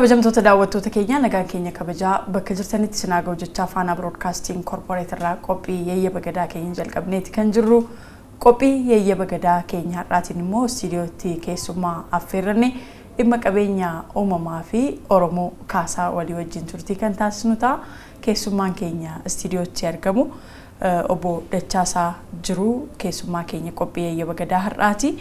Kabajamtoota daawwattoota keenya nagaan keenya kabajaa bakka jirtanitti sinaa ga'u jechaa faanaa biroodkaastiin korporeet irraa qophii yeeyyaba gadaa keenya jalqabneeti kan jirru qophii yeeyyaba gadaa keenya har'aatiin immoo istiidiyootti keessummaa affeerranne dhimma qabeenya uumamaa fi oromoo kaasaa walii wajjin turtii kan taasisnu ta'a keessummaan keenya istiidiyootti argamu obbo Dachaasaa jiru keessummaa keenya qophii yeeyyaba gadaa har'aati.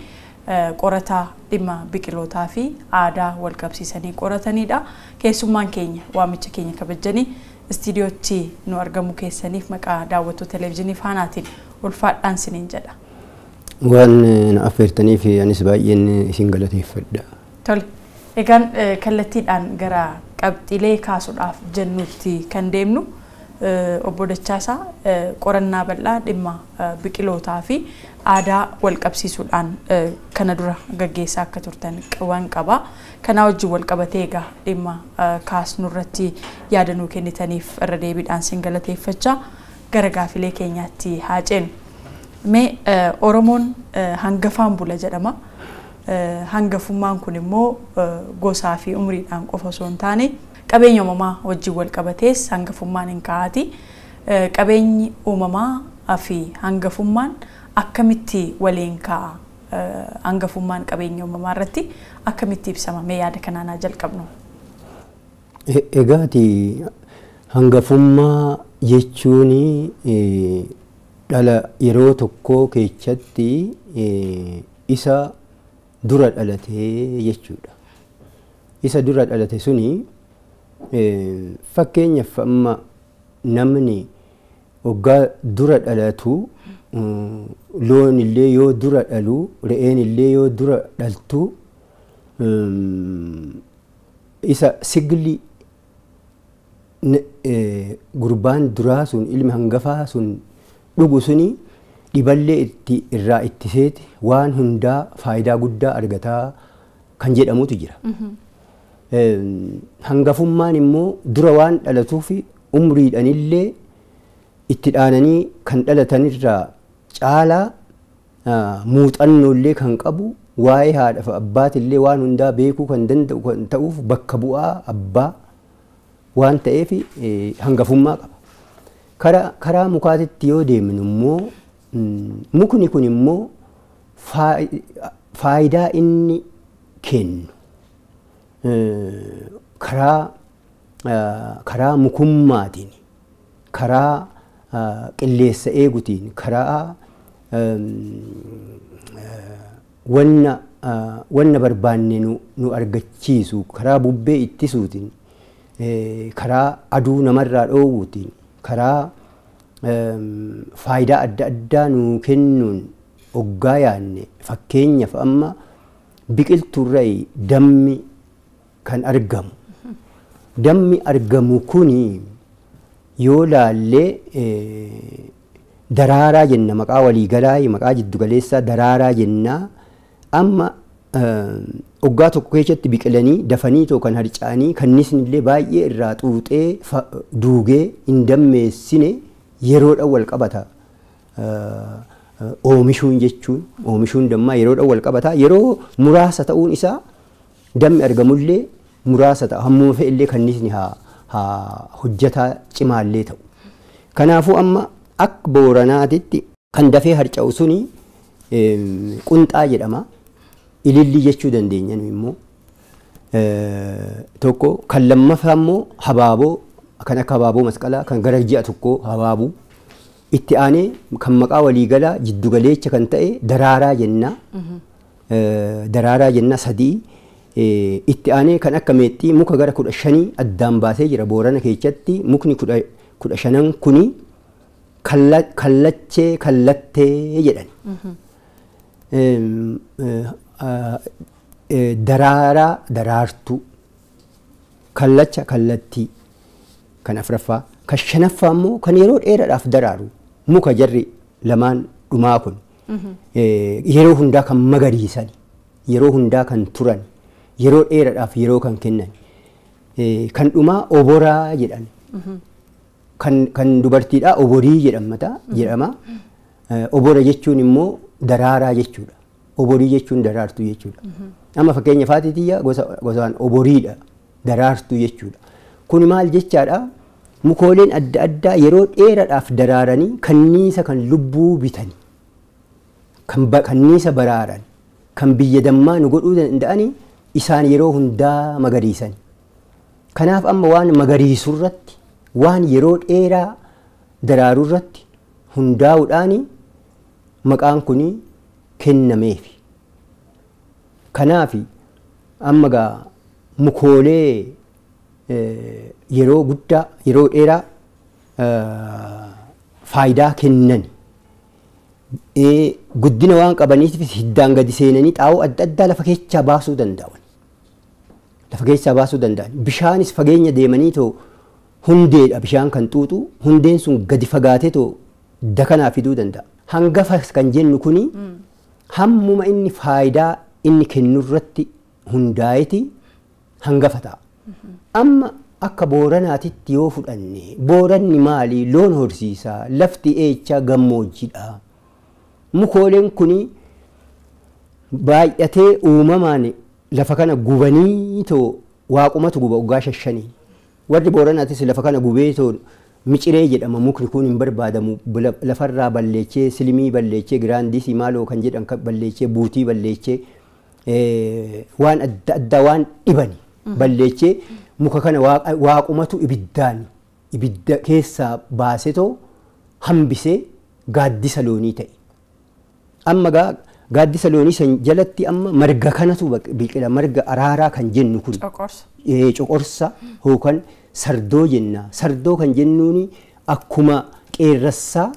Qorataa dhimma biqilootaa fi aadaa wal qabsiisanii qoratanidha. Keessummaan keenya waamicha keenya kabajanii istiidiyootti nu argamu keessaniif maqaa daawwattoota televezyiinii faanaatiin ulfaadhaan siniin jedha. Waan na affeertaniif anis baay'een isin galateeffadha. Tole. Egaan kallattiidhaan gara qabxiilee kaasuudhaaf jennutti kan deemnu obbo Dachaasaa qorannaa bal'aa dhimma biqilootaa fi aadaa wal qabsiisuudhaan kana dura gaggeessaa akka turtan waan qaba. Kanaa wajjin wal qabatee egaa dhimma kaasnu irratti yaada nuu kennitaniif irra deebiidhaan sin galateeffachaa gara gaafilee keenyaatti haa ceenu. Mee Oromoon hangafaan bula jedhama. Hangafummaan kun immoo gosaa fi umriidhaan qofa osoo hin taane qabeenya uumamaa wajjin wal qabatees hangafummaan hin kaa'ati. Qabeenyi uumamaa fi hangafummaan akkamitti waliin kaa'a? Hangafummaan qabeenya uumamaa irratti akkamitti ibsama? Mee yaada kanaan haa jalqabnu. Egaati hangafummaa jechuun dhala yeroo tokkoo keessatti isa dura dhalatee jechuudha. Isa dura dhalate suni fakkeenyaaf amma namni waggaa dura dhalatu loon illee yoo dura dhalu re'een illee yoo dura dhaltu isa sigli gurbaan duraa sun ilmi hangafaa sun dhugu suni dhiballee itti irraa ittiseeti waan hundaa faayidaa guddaa argataa kan jedhamutu jira. Hangafummaan immoo dura waan dhalatuuf umriidhanillee itti dhaananii kan dhalatanirraa caalaa muuxannoollee kan qabu waa'ee haadha fi abbaatillee waan hundaa beekuu kan danda'u kan ta'uuf bakka bu'aa abbaa waan ta'eef hangafummaa qaba. Karaa mukaatitti yoo deemnu immoo mukni kun immoo faayidaa inni kennu karaa karaa mukummaatiin karaa qilleessa eegutiin karaa wanna wanna barbaanne nu argachiisu karaa bubbee ittisuutiin karaa aduu namarraa dhoowwuutiin karaa faayidaa adda addaa nuu kennuun oggaa yaanne fakkeenyaaf amma biqiltuurraa dammi kan argamu. Dammi argamu kuni yoo laallee daraaraa jenna maqaa waliigalaa maqaa jiddugaleessaa daraaraa jennaa amma oggaa tokko keessatti biqilanii dafanii too kan harca'anii kannisni illee baay'ee irraa xuuxee duugee hin dammeessine yeroodhaan wal qabata. Oomishuun jechuun oomishuun dammaa yeroodhaan wal qabata yeroo muraasa ta'uun isaa dammi argamullee muraasa ta'a hammuma fe'illee kannisni haa hojjataa cimaallee ta'u. Kanaafuu amma akka booranaatitti kan dafee harca'u suni qunxaa jedhama. Ilillii jechuu dandeenya immoo tokko kan lammaffaa immoo habaaboo kan akka habaaboo masqalaa kan gara ji'a tokkoo habaabuu itti aanee kan maqaa waliigalaa jiddugaleecha kan ta'e daraaraa jennaa daraaraa jennaa sadii itti aanee kan akka meexxii muka gara kudha shanii addaan baasee jira boorana keessatti mukni kudha shanan kuni kallachee kallattee jedhani. daraaraa daraartuu kallacha kallattii kan afuraffaa kan shanaffaa immoo kan yeroo dheeraadhaaf daraaru muka jarri lamaan dhumaa kun yeroo hundaa kan magariisan yeroo hundaa kan turan yeroo dheeraadhaaf yeroo kan kennan kan dhumaa oboraa jedhan kan dubartiidhaa oborii jedhama obora jechuun immoo daraaraa jechuudha. Oborii jechuun daraartuu jechuudha. Amma fakkeenya faatitiyya gosaan oboriidha daraartuu jechuudha. Kun maal jechaadha? Mukooleen adda addaa yeroo dheeraadhaaf daraaranii kanniisa kan lubbuu bitanii kan kanniisa baraaran kan biyya dammaa nu godhuu danda'anii isaan yeroo hundaa magariisan. Kanaaf amma waan magariisuu irratti waan yeroo dheeraa daraaruu irratti hundaa'uudhaan maqaan kun kennameef. Kanaaf amma gaa mukoolee yeroo guddaa yeroo dheeraa faayidaa kennan guddina waan qabaniif hiddaan gadi seenanii xaa'oo adda addaa lafa keessaa baasuu danda'an. Lafa keessaa baasuu danda'an. Bishaanis fageenya deemanii too hundeedha bishaan kan xuuxu hundeen sun gadi fagaatee too dakanaa fiduu danda'a. Hangafa kan jennu kuni hammuma inni faayidaa inni kennu irratti hundaa'eeti hangafa ta'a. Amma akka booranaatitti yoo fudhanne booranni maali loon horsiisaa lafti eechaa gammoojjiidha. Mukooleen kun baay'atee uumamaan lafa kana gubanii too waaqumatu guba waggaa shashanii. Warri booranaatis lafa kana gubee too miciree jedhama mukni kun hin barbaadamu lafarraa balleechee silimii balleechee giraandisii maaloo kan jedhan balleechee buutii balleechee waan adda addaa waan dhibani balleechee muka kana waaqumatu ibiddaan ibidda keessaa baasee too hambisee gaaddisa loonii ta'e. Amma gaaddisa loonii san jalatti amma marga kanatu biqila marga araaraa kan jennu kun coqorsa yookaan sardoo jenna sardoo kan jennuun akkuma qeerransaa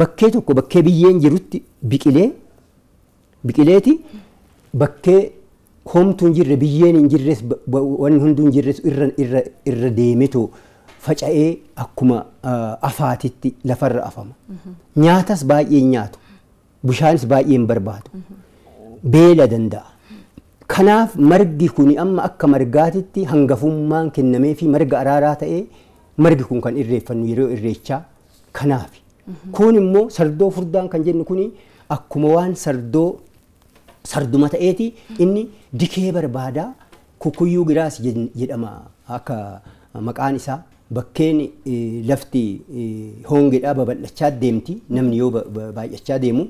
bakkee tokko bakkee biyyeen jirutti biqilee biqileeti bakkee homtuu hin jirre biyyeen hin jirres wanni hunduu hin jirres irra deemetoo faca'ee akkuma afaatitti lafarra afama. Nyaatas baay'ee nyaatu. Bishaanis baay'ee hin barbaadu. Beela danda'a. Kanaaf margi kun amma akka margaatitti hangafummaan kennamee fi marga araaraa ta'ee margi kun kan irreeffannu yeroo irreechaa kanaafi. Kun immoo sardoo furdaan kan jennu kun akkuma waan sardoo sarduma ta'eeti inni dikee barbaadaa kukuyyuu giraas jedhama akka maqaan isaa bakkeen lafti hongeedhaa babal'achaa deemti namni yoo baay'achaa deemu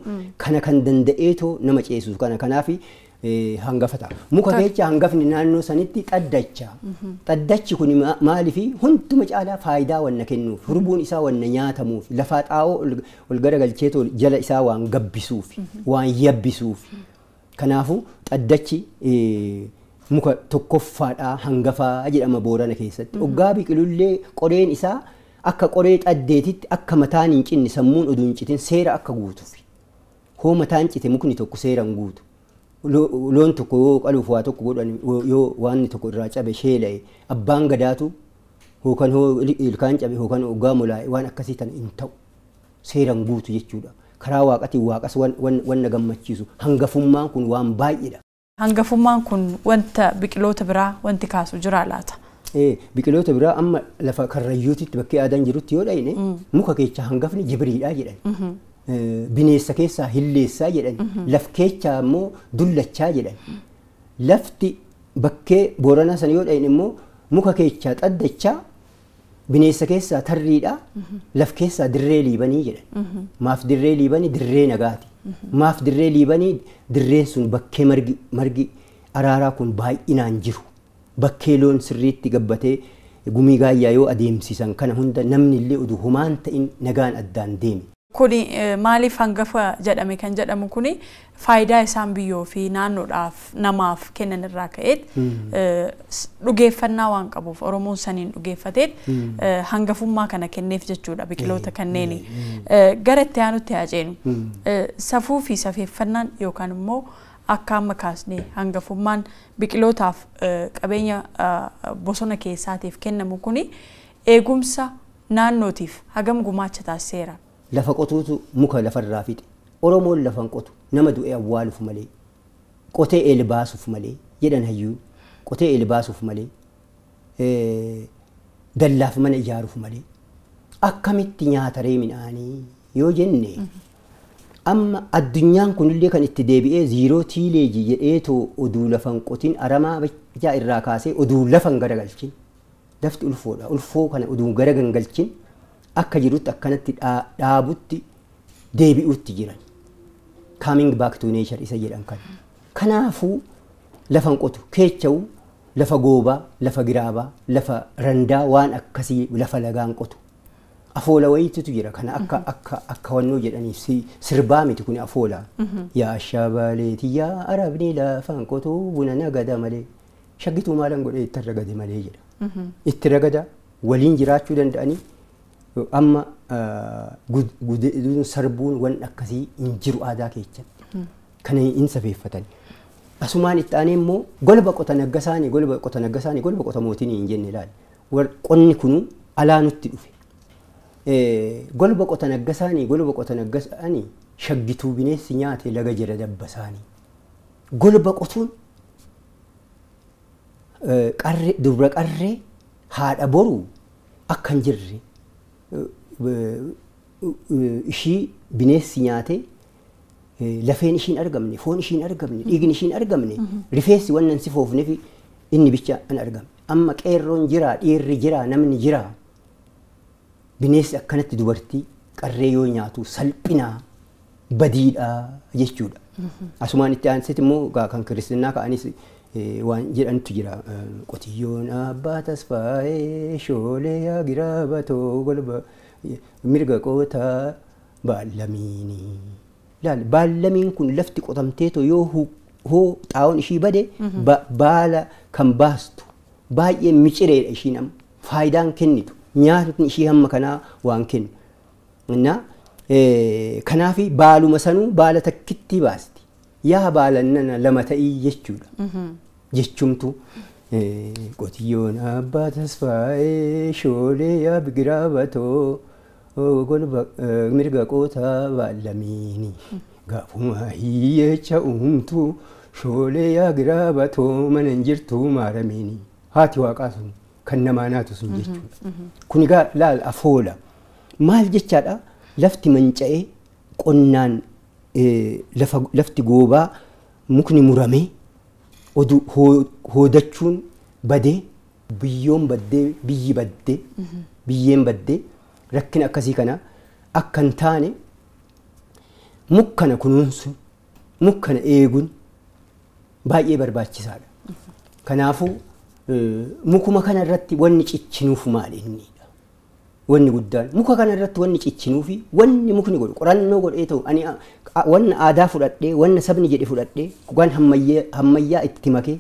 kana kan danda'eetoo nama ceesisu kana kanaaf hangafa ta'a. Muka keessa hangafni naannoo sanitti xaddacha. Xaddachi kun maaliifi hunduma caalaa faayidaa wanna kennuuf hurbuun isaa wanna nyaatamuuf lafaa xaa'oo ol garagalcheetoo jala isaa waan gabbisuuf waan yabbisuuf. Kanaafuu xaddachi muka tokkoffaadhaa hangafaa jedhama boorana keessatti. Oggaa biqilullee qoreen isaa akka qoree xaddeetitti akka mataan hin cinne sammuun oduu hin citin seera akka guutuuf. Hoo mataan cite mukni tokko seera hin guutu. Loon tokko yoo qaluuf waa tokko godhan yoo waan tokko irraa cabe sheela'e abbaan gadaatu yookaan hoo ilkaan cabe yookaan oggaa molaa'e waan akkasii tan hin ta'u. Seera hin guutu jechuudha. Karaa waaqatiin waaqas wanna gammachiisu hangafummaan kun waan baay'eedha. Hangafummaan kun wanta biqiloota biraa wanti kaasu jira laata? Biqiloota biraa amma lafa karrayyuutitti bakkee aadaan jirutti yoo dhayne muka keessa hangafni jibriidhaa jedhan. Bineensa keessaa hilleessaa jedhan. Laf keessaa immoo dullachaa jedhan. Lafti bakkee booranaa sana yoo dhayne immoo muka keessaa xaddachaa bineensa keessaa tarriidhaa laf keessaa dirree liibanii jedhan. Maaf dirree liibanii dirree nagaati. Maaf dirree liibanii dirreen sun bakkee margi araaraa kun baay'inaan jiru. Bakkee loon sirriitti gabbatee gumii gaayyaa yoo adeemsisan kana hunda namni illee oduu humaan ta'in nagaan addaan deeme. Kuni maaliif hangafa jedhame kan jedhamu kuni faayidaa isaan biyyoo fi naannoodhaaf namaaf kennan irraa ka'eet. Dhugeeffannaa waan qabuuf Oromoon saniin dhugeeffateet. Hangafummaa kana kenneef jechuudha biqiloota kanneeni. Gara itti aanutti haa ceenu. Safuu fi safeeffannaan yookaan immoo akka amma kaasnee hangafummaan biqilootaaf qabeenya bosona keessaatiif kennamu kuni eegumsa naannootiif hagam gumaacha taasiseera. Lafa qotuutu muka lafarraa fixe oromoon lafan qotu nama du'e awwaaluuf malee qotee eel baasuuf malee jedhan hayyuun qotee eel baasuuf malee dallaaf mana ijaaruuf malee akkamitti nyaataree midhaanii yoo jenne amma addunyaan kunillee kan itti deebi'ee ziiroo tiileeji jedheetoo oduu lafan qotiin aramaa ijaa irraa kaasee oduu lafa hin garagalchin lafti ulfoodha ulfoo kana oduu gara gangalchin akka jirutti akkanatti dhaa- dhaabutti deebi'utti jiran. Coming back to nature isa jedhan kan kanaafuu lafan qotu keecha'u lafa goobaa lafa giraabaa lafa randaa waan akkasii lafa lagaan qotu. Afoola wayiitu jira. Kana akka akka akka wannoo jedhaniif si- sirbaa miti kun afoola. Yaa shaabaleeti yaa arabni lafan qotu buna nagada malee. Shaggituu maalan godhee itti ragade malee jedha. Itti ragada waliin jiraachuu danda'anii amma sarbuun waan akkasii hin jiru aadaa keecha kan hin safeeffatan. Asumaan itti aanee immoo golba qotan agga isaanii golba qotan agga isaanii golba qota mootiin hin jenne ilaali. Qonni kun alaa nutti dhufe. Golba qotan agga isaanii golba qotan agga isaanii shaggituu bineensi nyaate laga jala dabba isaanii. Golba qotuun qarree dubra qarree haadha boruu akka hin jirre ishii bineensi nyaate eh, lafeen ishiin argamne foon ishiin argamne dhiigni ishiin argamne rifeensi wannan si foofneef inni bicha hin argamne amma qeerroon jira dhiirri jira namni jira bineensi akkanatti dubartii qarree yoo nyaatu salphinaa badiidhaa jechuudha. Asumaan itti aansetti immoo kan kiristinnaa ka'anis eh, waan jedhantu jira. eh, Qotiyyoon abbaa tasfaa'ee shoolee yaa giraabatoo golba eh, mirga qootaa baallamiini. Baallamiin kun lafti qotamteetoo yoo hoo xaa'oon ishii bade ba- baala kan baastu baay'ee micireedha ishiin amma faayidaan kennitu nyaatni ishii hamma kanaa waan kennu. ከናፊ baaluma sanuu baala takkitti baasti yaa baalannana lama ta'ii jechuudha jechumtu qotiyyoon abbaa tasfaa'ee shoolee yaa bigiraa batoo golba mirga qootaa baallamiini gaafuma hiyyecha uumtu shoolee yaa giraa batoo mana hin jirtu maaramiini haati waaqaa sun kan namaa naatu sun jechuudha kun egaa laal afoola maal jechaadha lafti manca'ee qonnaan eh, lafti goobaa mukni muramee hoodachuun badee biyyoon baddee biyyi baddee biyyeen baddee rakkina akkasii kana akka hin taane mukkana kunuunsuun mukkana eeguun baay'ee barbaachisaadha. Kanaafuu eh, mukuma kana irratti wanni ciccinuuf maali innidha. Wanni guddaan muka kana irratti wanni ciccinuufi wanni mukni godhu qorannoo godhee ta'u ani wanna aadaa fudhadhee wanna sabni jedhe fudhadhee waan hammayyaa itti makee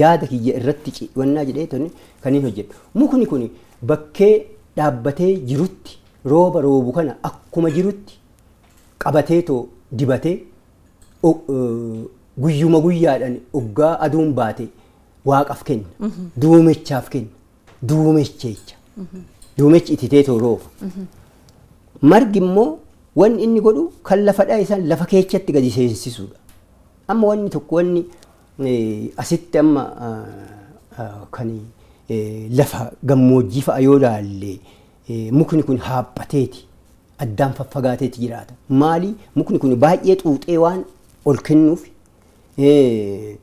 yaada kiyya irratti wannaa jedhee tuni kan hin hojjedhu. Mukni kun bakkee dhaabbatee jirutti rooba roobu kana akkuma jirutti qabatee too dibatee eh, guyyuma guyyaadhaan oggaa aduun baate waaqaaf kenna duumechaaf kenna duumechecha duumechi ititee too rooba margi immoo wanni inni godhu kan lafa isaan lafa keechatti gadi seensisuudha amma wanni tokko wanni eh, asitti amma ah, ah, kan eh, lafa gammoojjii fa'a yoo laalle eh, mukni kun haaphateeti addaan faffagaateeti jiraata maali mukni kun baay'ee xuuxee waan ol kennuuf eh,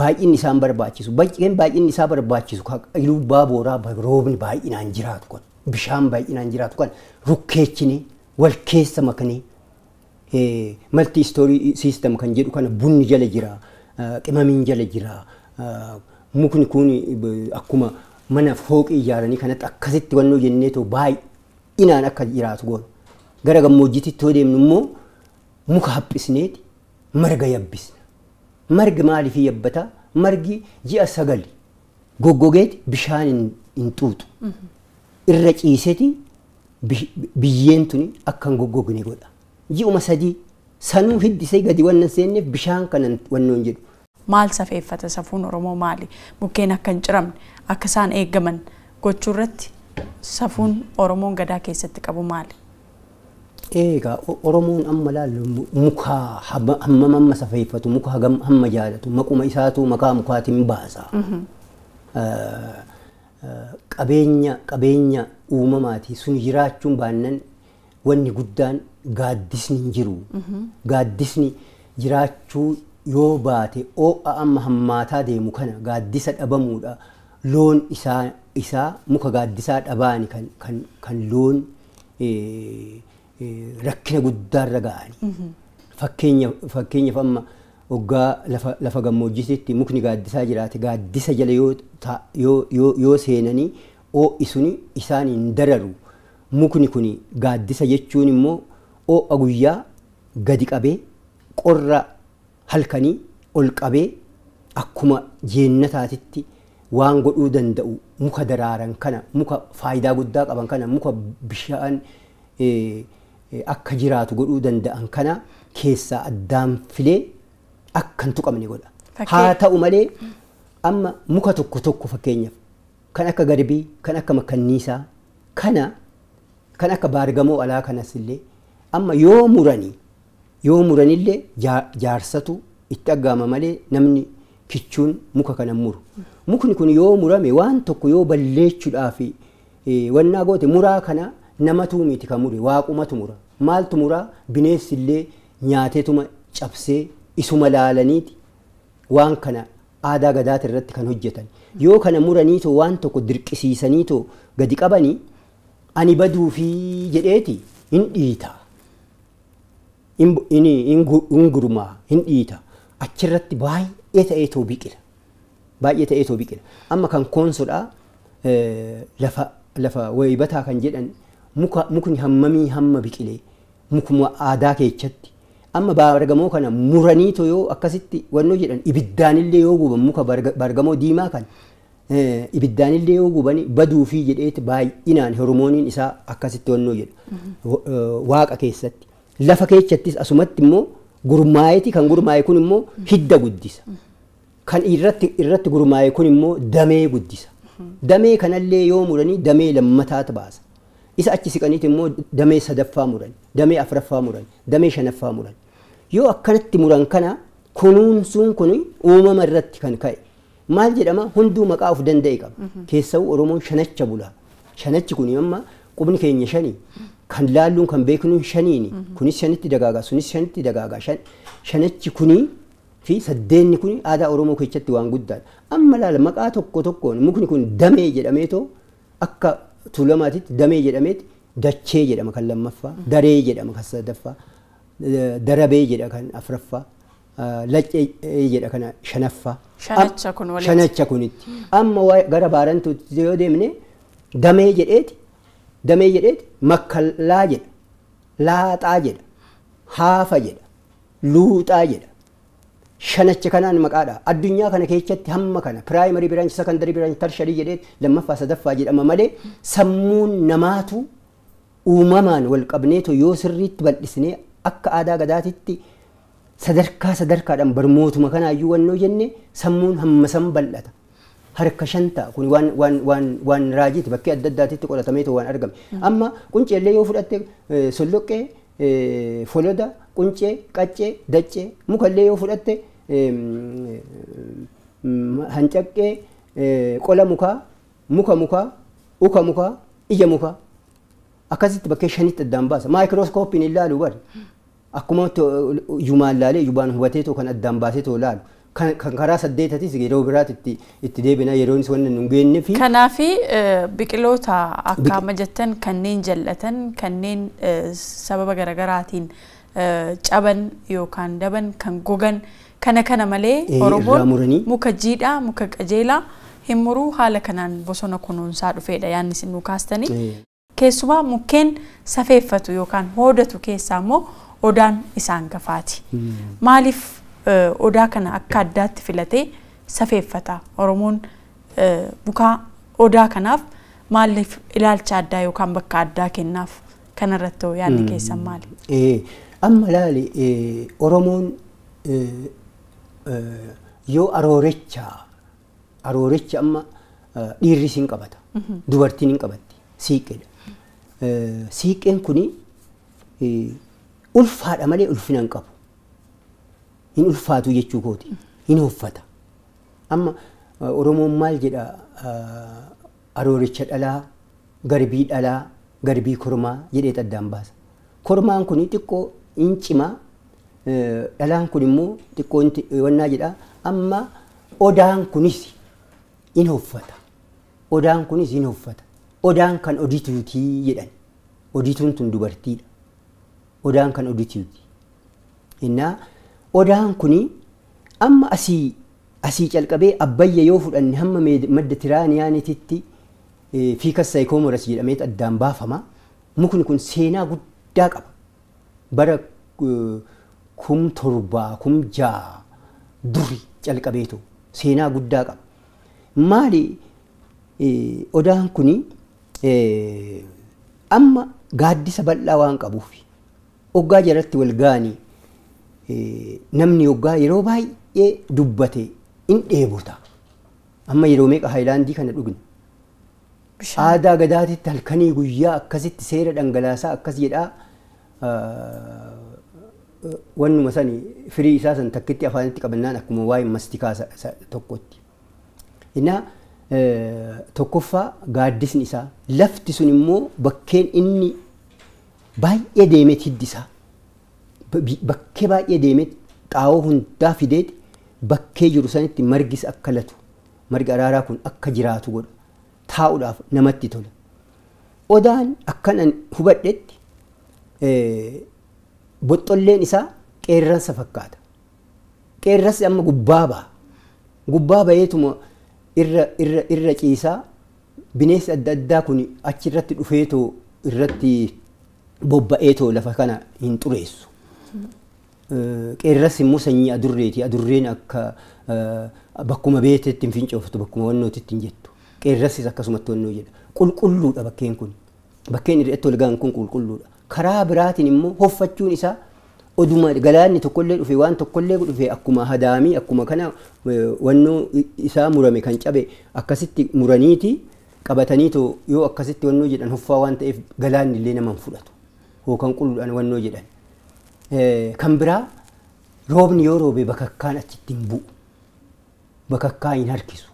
baay'inni isaan barbaachisu baay'inni isaa barbaachisu iluu baaboraa roobni baay'inaan jiraatu kan bishaan baay'inaan jiraatu. Kan rukkeechine wal keessa maknee malti istoorii siistem kan jedhu kana bunni jala jira qimamiin jala jira. Mukni kun akkuma mana fooqii ijaaranii kanatti akkasitti wannoo jenneetoo baay'inaan akka jiraatu goona gara gammoojjiitti yoo deemnu immoo muka haphisneeti marga yabbisna. Margi maaliif yabbata? Margi ji'a sagali. Goggogeeti bishaan hin- xuuxu irra ciiseti bi- biyyeen tuni akka hin goggogne godha ji'uma sadii sanuu hiddisee gadi wannan seenneef bishaan kana wannoon jedhu Maal safeeffata safuun Oromoo maali? Mukkeen akka hin ciramne akka isaan eegaman gochuu irratti safuun Oromoon gadaa keessatti qabu maali? Egaa O- Oromoon amma laallu mu- muka hamma hammam amma safeeffatu muka hagam hamma jaalatu maquma isaatu maqaa mukaatiin baasa. Qabeenya qabeenya uumamaati sun jiraachuun baannan wanni guddaan gaaddisni hin jiru. Gaaddisni jiraachuu yoo baate oo'a amma hammaataa deemu kana gaaddisa dhabamuudha loon isaa isaa muka gaaddisaa dhabaani kan kan kan loon rakkina guddaarra ga'ani. Fakkeenya fakkeenyaaf amma hoggaa lafa gammoojjisitti mukni gaaddisaa jiraate gaaddisa jala yoo seenanii oo'i suni isaan hin dararu. Mukni kun gaaddisa jechuun immoo oo'a guyyaa gadi qabee qorra halkanii ol qabee akkuma jeennataatitti waan godhuu danda'u muka daraaran kana muka faayidaa guddaa qaban kana muka bishaan akka jiraatu godhuu danda'an kana keessaa addaan filee akka hin tuqamne godha. Haa ta'u malee amma muka tokko tokko fakkeenyaaf kan akka garbii kan akka makkanniisaa kana kan akka baargamoo alaa kanas illee amma yoo muranii yoo muranillee jaa- jaarsatu itti aggaama malee namni kichuun muka kana muru. Mukni kun yoo murame waan tokko yoo balleechuudhaaf wannaa goote muraa kana namatu miti kan mure waaqumatu mura. Maaltu muraa bineensi illee nyaateetuma cabsee isuma laalaniiti waan kana aadaa gadaati irratti kan hojjetan. Yoo kana muraniitoo waan tokko dirqisiisaniitoo gadi qabanii ani baduufii jedheeti hin dhiita. hin hin- hin gu- hin gurmaa hin dhiita achirratti baay'ee ta'eetoo biqila baay'ee ta'eetoo biqila amma kan koonsodhaa lafa lafa wayibataa kan jedhan mukni hammamii hamma biqilee mukuma aadaa keessatti amma baargamoo kana muraniitoo yoo akkasitti wannoo jedhan ibiddaanillee yoo guban muka baargamoo diimaa kan ibiddaanillee yoo gubani baduufii jedheeti baay'inaan hormooniin isaa akkasitti wannoo Wa- eh, waaqa keessatti lafa keessattis asumatti immoo gurmaa'eeti kan gurmaa'e kun immoo hidda guddisa. Kan irratti irratti gurmaa'e kun immoo damee guddisa. Damee kanallee yoo muranii damee lammataatu baasa. Isa achi siqaniiti immoo damee sadaffaa muran, damee afuraffaa muran, damee shanaffaa muran. Yoo akkanatti muran kana kunuunsuun kun uumama irratti kan ka'e. Maal jedhama hunduu maqaa of danda'e qaba. Keessawuu Oromoon shanacha bula. Shanachi kun amma qubni keenya shanii. kan laalluun kan beeknu shaniini kunis shanitti dagaagaa sunis shanitti dagaagaa shan shanachi kunii fi saddeenni kun aadaa oromoo keessatti waan guddaadha amma laala maqaa tokko tokkoon mukni kun damee jedhameetoo akka tuulamaatitti damee jedhameeti dachee jedhama kan lammaffaa daree jedhama kan sadaffaa eh, darabee jedha kan afuraffaa eh, laccee jedha kana shanaffaa Shanacha kun walitti. shanacha kunitti amma gara baarantuutti yoo deemne damee jedheeti damee jedheeti makkallaa jedha laaxaa jedha haafa jedha luuxaa jedha shanacha kanaan maqaadha addunyaa kana keessatti hamma kana piraayimarii biraanchi sekandarii biraanchi tarsharii jedheeti lammaffaa sadaffaa jedhama malee sammuun namaatu uumamaan wal qabneetu yoo sirriitti bal'isnee akka aadaa gadaatitti sadarkaa sadarkaadhaan barmootuma kanaayyuu wannoo jenne sammuun hammasan bal'ata. Harka shan ta'a kun waan waan waan waan raajiiti bakkee adda addaatitti qolatameetu waan argame. Amma qunceellee yoo fudhatte eh, solloqqee, eh, foloda, quncee, qaccee, daccee mukallee yoo fudhatte mm, hancaqqee, eh, qola mukaa, muka mukaa, uka mukaa, ija mukaa. akkasitti bakkee shanitti addaan baasa maayikirooskooppiin ilaalu bari akkuma ijumaan laalee ijubaan hubateetoo kan addaan baaseetoo laalu kan kan karaa saddeetatis yeroo biraatti itti itti deebina yeroon isa wannan hin geenne fi Kanaafi eh, biqiloota akka amma jettan kanneen jallatan kanneen eh, sababa garaagaraatiin eh, caban yookaan daban kan gogan kana kana malee Oromoon muka jiidhaa muka qajeelaa hin muruu haala kanaan bosona kunuunsaa dhufeedha yaanni isin nu kaastanii. Keessumaa mukkeen safeeffatu yookaan hoodatu keessaa immoo odaan isaan gafaati. mm, Maaliif eh, odaa kana akka addaatti filatee safeeffata? Oromoon eh, mukaa odaa kanaaf maaliif ilaalcha addaa yookaan bakka addaa kennaaf? Kanarratti hoo yaadni keessan maali? amma laali eh, Oromoon eh, yoo aroorecha aroorecha amma eh, dhiirris hin qabata dubartiin hin qabatti siiqqeedha. Eh, Siiqqeen kuni eh, ulfaadha malee ulfina hin qabu. Hin ulfaatu jechuu kooti. Hin uffata. Amma eh, Oromoon maal jedha eh, aroorecha dhalaa, garbii dhalaa, garbii kormaa jedhee addaan baasa. Kormaan kuni xiqqoo hin cimaa dhalaan kun immoo xiqqoon wannaa jedha amma odaan kunis in uffata odaan kunis in uffata odaan kan odituutii jedhan odituun tun dubartiidha odaan kan odituuti innaa odaan kuni amma asii asii calqabee abbayya yoo fudhanne hamma madda tiraaniyaanititti fiikas saayikoomoras jedhameet addaan baafama mukni kun seenaa guddaa qaba bara kum torbaa kum jaa duri calqabeetu seenaa guddaa qaba maali odaan kuni amma gaaddisa bal'aa waan qabuuf oggaa jalatti wal gaanii namni oggaa yeroo baay'ee dubbate in dheebota amma yeroo meeqa haayilaandii kana dhugna aadaa gadaatitti halkanii guyyaa akkasitti seera dhangalaasaa akkas jedhaa wannuma sani firii isaa san takkitti afaanitti qabannaan akkuma waa'ee mastikaa tokkotti. Innaa tokkoffaa gaaddisni isaa lafti sun immoo bakkeen inni baay'ee deemet hiddisaa bakkee baay'ee deemet xaawoo hundaa fideet bakkee jiru sanitti margis akka latu margi araaraa kun akka jiraatu godha taa'uudhaaf namatti tola. Odaan akkanan hubadhetti boxxolleen isaa qeerransa fakkaata. Qeerransi amma gubbaa ba'a. Gubbaa ba'eetuma irra irra irra ciisaa bineensi adda addaa kun achirratti dhufeetoo irratti bobba'eetoo lafa kana hin xureessu. Qeerransi immoo sanyii adurreeti. Adurreen akka bakkuma beetetti hin fincooftu bakkuma wannootitti hin jettu. Qeerransis akkasumatti wannoo jedha. Qulqulluudha bakkeen kun. Bakkeen irratti ol ga'an kun qulqulluudha. Karaa biraatiin immoo hoffachuun isaa oduma galaanni tokkollee dhufe waan tokkollee dhufe akkuma hadaamii akkuma kana wannoo isaa murame kan cabe akkasitti muraniiti qabataniitoo yoo akkasitti wannoo jedhan hoffaa waan ta'eef galaanni illee nama hin fudhatu. Hookan qulluudhaan wannoo jedhan. Kan biraa roobni yoo roobe bakakkaan achitti hin bu'u. Bakakkaa hin harkisu.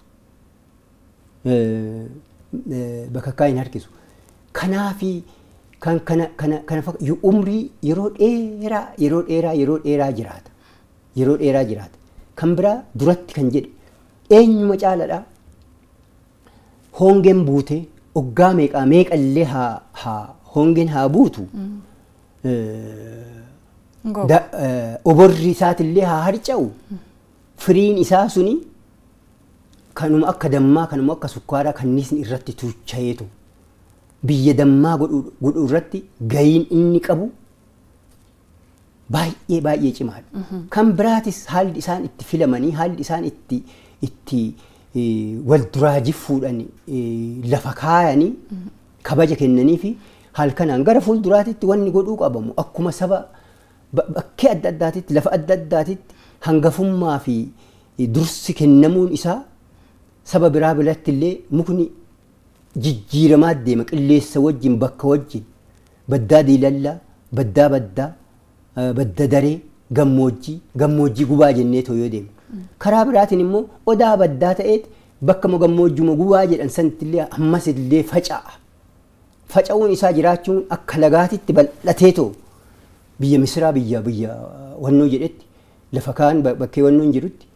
Bakakkaa hin harkisu. Kanaafi kan kana kana kana umrii yeroo dheeraa yeroo dheeraa yeroo dheeraa jiraata. Yeroo dheeraa jiraata. Kan biraa duratti kan jedhe eenyuma caaladha. Hongeen buute oggaa meeqaa meeqallee haa haa hongeen haa buutu. Oborri isaatillee haa harca'u. Firiin isaa suni kanuma akka dammaa kanuma akka sukkaaraa kanniisni irratti tuuchayeetu. Biyya dammaa godhuu irratti gahiin inni qabu baay'ee baay'ee cimaadha. Kan biraatis haalli isaan itti filamanii haalli isaan itti itti wal duraa jiffuudhaan lafa kaayanii kabaja kennanii fi halkanaan gara fuulduraatitti wanni godhuu qabamu akkuma saba bakkee adda addaatitti lafa adda addaatitti hangafummaa fi dursi kennamuun isaa saba biraa biratti illee mukni jijjiiramaa deema qilleessa wajjin bakka wajjin baddaa diilallaa baddaa baddaa badda daree gammoojjii gammoojjii gubaa jennee yoo deemu karaa biraatiin immoo odaa baddaa ta'eet bakka gammoojjuma gubaa jedhan sanitti illee ammas illee faca'a faca'uun isaa jiraachuun akka lagaatitti bal'atee too biyya misiraa biyya biyya wannoo jedhetti lafa kaan bakkee wannoon jirutti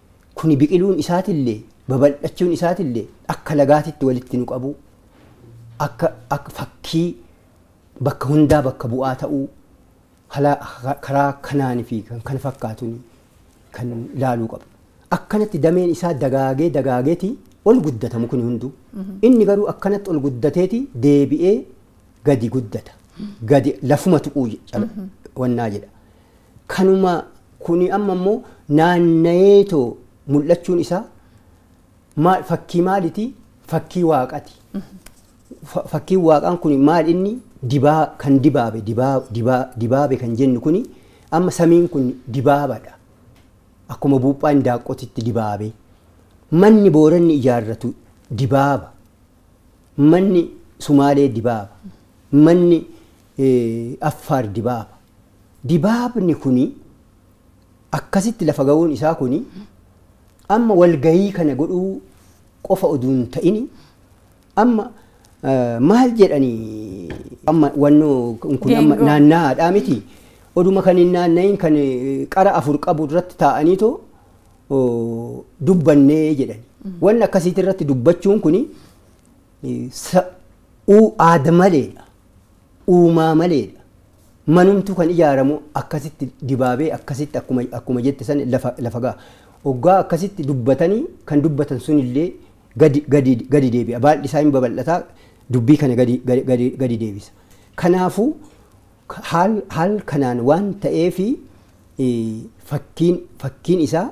kuni biqiluun isaatillee babal'achuun isaatillee akka lagaatitti walitti nu qabu akka fakkii bakka hundaa bakka bu'aa ta'uu karaa kanaan fi kan kana fakkaatuun kan laaluu qaba. Akkanatti dameen isaa dagaagee dagaageeti ol guddata mukni hunduu. Inni garuu akkanatti ol guddateeti deebi'ee gadi guddata. Gadi lafuma tuquu wannaa jedha. Kanuma kuni amma immoo naanna'eetoo mul'achuun isaa fakkii maaliti? Fakkii waaqati. Fakkiin waaqaan kun maal inni dibaa kan dibaabe dibaabe kan jennu kuni amma samiin kun dibaabadha. Akkuma buuphaan daaqqotitti dibaabe. Manni booranni ijaarratu dibaaba. Manni sumaalee dibaaba. Manni affaar dibaaba. Dibaabni kuni akkasitti lafa ga'uun isaa kuni amma walgahii kana godhuu qofa oduun ta'ini amma maal jedhanii amma wannoo kun amma naannaadhaa miti oduma kan hin naanna'iin kan qara afur qabu irratti taa'aniitoo dubbannee jedhani. Wanni akkasiitti irratti dubbachuun kuni aada maleedha. Uumaa maleedha. Manumtu kan ijaaramu akkasitti dibaabee akkasitti akkuma jette san lafa ga'a. Oggaa akkasitti dubbatanii kan dubbatan sunillee gadi deebi'a. Baalli isaa hin babal'ataa dubbii kana gadi deebisa. Kanaafuu haal kanaan waan ta'eefi eh, fakkiin isaa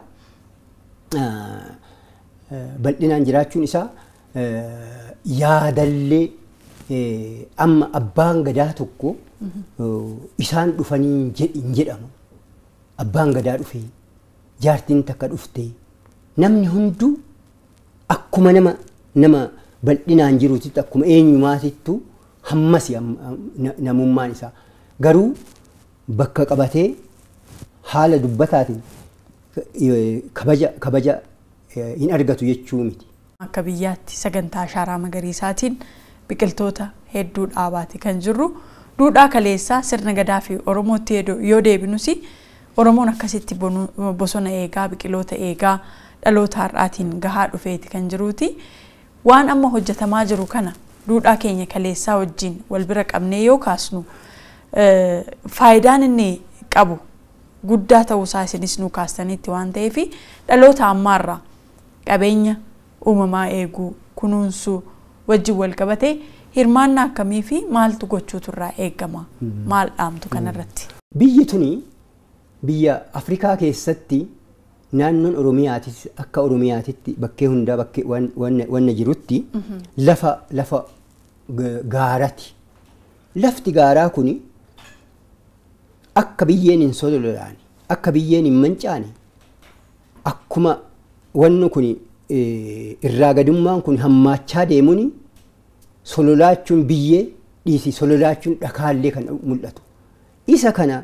bal'inaan jiraachuun isaa yaadallee eh, amma abbaan gadaa tokko oh, isaan dhufanii hin jedhamu. Abbaan gadaa dhufee jaartiin takka dhuftee namni hunduu akkuma nama nama bal'inaan jiruutitti akkuma eenyumaatittu na- namummaan isaa garuu bakka qabatee haala dubbataatiin kabaja kabaja hin argatu jechuu miti. Akka biyyaatti sagantaa ashaaraa magariisaatiin biqiltoota hedduu dhaabaati kan jirru. Duudhaa kaleessaa sirna gadaa fi Oromootti yoo- deebinus Oromoon akkasitti bosona eegaa biqiloota eegaa dhaloota har'aatiin gahaa dhufeeti kan jiruuti. Waan amma hojjetamaa jiru kana duudhaa keenya kaleessaa wajjin wal bira qabnee yoo kaasnu eh, faayidaan inni qabu guddaa ta'uusaa isinis nu kaastanitti waan ta'eef dhaloota ammaarraa qabeenya uumamaa eeguu kunuunsuu wajjin wal qabatee hirmaannaa akkamii fi maaltu gochuutu irraa eegama maal dhaamtu kanarratti. Biyyi tuni biyya Afrikaa keessatti naannoon Oromiyaatis akka Oromiyaatitti bakkee hundaa bakkee wan- wanna jirutti lafa lafa ga- gaarati. Lafti gaaraa kuni akka biyyeen hin sololaane akka biyyeen hin mancaane akkuma wanni kun irraa gadummaan kun hammaachaa deemuun sololaachuun biyyee dhiisi sololaachuun dhakaallee kan mul'atu. Isa kana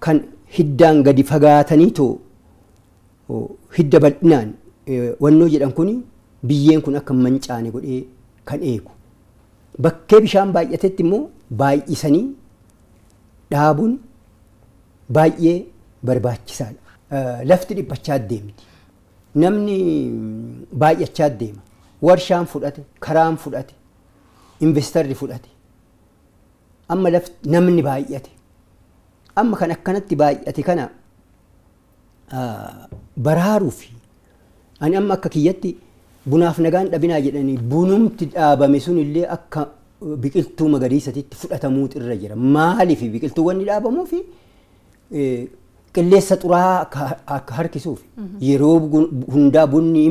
kan hiddaan gadi fagaatanii too hidda bal'inaan wannoo jedhan kun biyyeen kun akka mancaane godhee kan eegu. Bakkee bishaan baay'atetti immoo baay'isanii dhaabuun baay'ee barbaachisaadha. Lafti dhiphachaa deemti. Namni baay'achaa deema. Warshaan fudhate, karaan fudhate, investarri fudhate. Amma namni baay'ate. Amma kan akkanatti baay'ate kana baraaruufi ani amma akka kiyyatti bunaaf nagaan dhabinaa jedhanii bunumti dhaabame sunillee akka biqiltuu magariisatitti fudhatamuutu irra jira. Maaliif biqiltuuwwan dhaabamuufi qilleessa xuraa akka harkisuuf yeroo hundaa bunni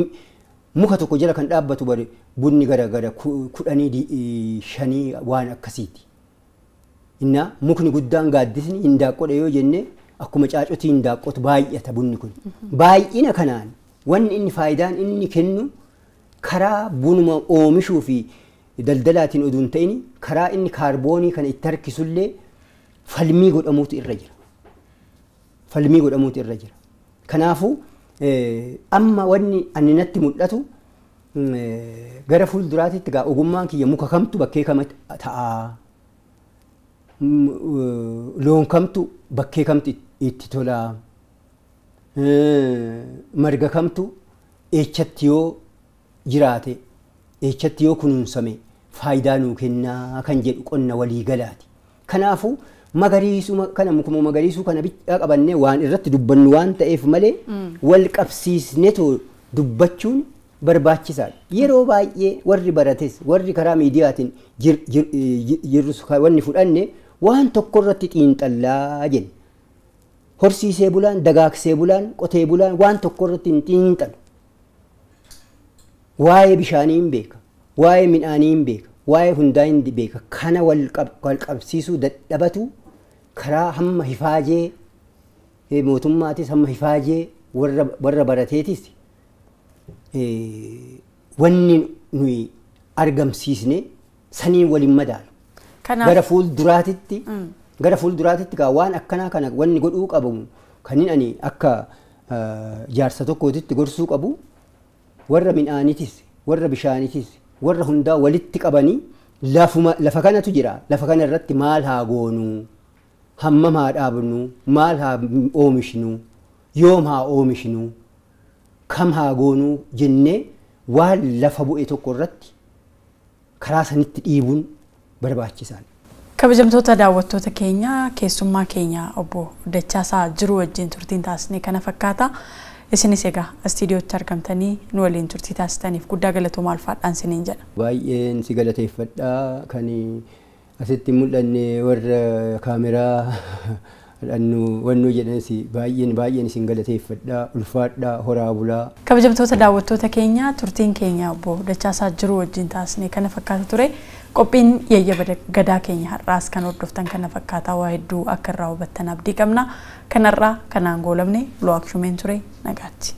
muka tokko jala kan dhaabbatu bare bunni gara gara kudhanii shanii waan akkasiiti. Innaa mukni guddaan gaaddisni hindaaqqodha yoo jenne akkuma caacotii hindaaqqotu baay'ata bunni kun. Baay'ina kanaan wanni inni faayidaan inni kennu karaa bunuma oomishuu fi daldalaatiin oduu hin ta'in karaa inni kaarboonii kana itti harkisullee falmii godhamuutu irra jira. Falmii godhamuutu irra jira. Kanaafuu amma wanni ani natti mul'atu gara fuulduraatitti gaa ogummaan kiyya muka kamtu bakkee kam ta'a. Loon kamtu bakkee kamtu itti tola. Marga kamtu eechatti yoo jiraate eechatti yoo kunuunsame faayidaa nuu kennaa kan jedhu qonna waliigalaati. Kanaafuu magariisuma kana mukuma magariisuu kana bichaa qabannee waan irratti dubbannu waan ta'eef malee wal qabsiisnetoo dubbachuun barbaachisaadha. Yeroo baay'ee warri barates warri karaa miidiyaatiin jirrus wanni fudhanne waan tokko irratti xiinxallaa jenna. Horsiisee bulaan, dagaagsee bulaan, qotee bulaan waan tokko irratti hin xiinxalu. Waa'ee bishaanii hin beeka, waa'ee midhaanii hin beeka, waa'ee hundaa hin beeka. Kana wal qabsiisuu dadhabatu karaa hamma hifaajee mootummaatis hamma hifaajee warra barateetis wanni nuyi argamsiisne saniin waliin madaalu. Gara fuulduraatitti gara fuulduraatitti gaa waan akkanaa kana wanni godhuu qabamu kan ani akka jaarsa tokkootitti gorsuu qabu warra midhaanitis warra bishaanitis warra hundaa walitti qabanii lafa kanatu jira. Lafa kana irratti maal haa goonuu hammam haa dhaabnu? Maal haa oomishnu? Yoom haa oomishnu? Kam haa goonuu jennee waan lafa bu'e tokko irratti karaa sanitti dhiibuun barbaachisaadha. Kabajamtoota daawwattoota keenya keessummaa keenya obbo Dachaasaa jiru wajjin turtiin taasisne kana fakkaata. Isinis egaa istiidiyootti argamtanii nu waliin turtii taasistaniif guddaa galatoomaa ulfaadhaan siniin jedha. Baay'een si galateeffadhaa kan asitti mul'anne warra kaameraa wannoo jedhanis baay'een baay'een isin galateeffadhaa ulfaadhaa horaa bulaa. Kabajamtoota daawwattoota keenya turtiin keenya obbo Dachaasaa jiru wajjin taasisne kana fakkaata ture. Qophiin yayyaba gadaa keenya har'aas kan hordoftan kana fakkaataa waa hedduu akka irraa hubattan abdii qabna. Kanarraa kanaan goolamne Loo Akshumeen ture nagaatti.